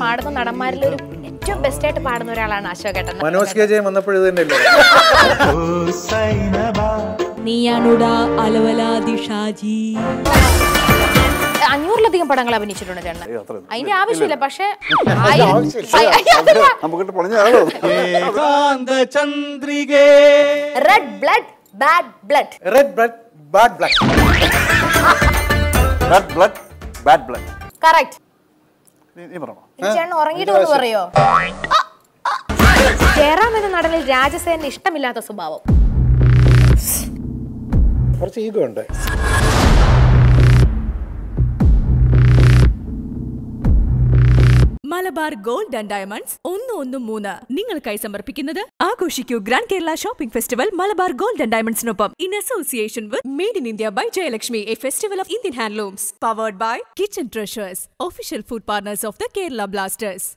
പാടുന്ന നടന്മാരിൽ ഒരു ഏറ്റവും ബെസ്റ്റ് ആയിട്ട് പാടുന്ന ഒരാളാണ് അശോകേട്ടൻ. മനോജ് കെ തന്നെയല്ലേ? നീയാണുടാ അലവലാതി ഷാജി? അഞ്ഞൂറിലധികം പടങ്ങൾ അഭിനയിച്ചിട്ടുണ്ട് ചേട്ടൻ. അതിന്റെ ആവശ്യമില്ല പക്ഷേ red blood bad blood red blood bad blood bad blood bad blood correct നീ പറയണോ ചേട്ടൻ ഉറങ്ങിയിട്ട് പറയോ? ജയറാം എന്ന നടനിൽ രാജസേനന് ഇഷ്ടമില്ലാത്ത സ്വഭാവം. കുറച്ച് ഈഗോ ഉണ്ട്. മലബാർ ഗോൾഡ് ആൻഡ് ഡയമണ്ട്സ് ഒന്ന് ഒന്ന് മൂന്ന്. നിങ്ങൾക്കായി സമർപ്പിക്കുന്നത് ആഘോഷിക്കൂ grand Kerala shopping festival Malabar Gold and ഡയമണ്ട്സിനൊപ്പം. In association with made in India by Jayalakshmi a festival of Indian handlooms powered by Kitchen Treasures official food partners of the Kerala Blasters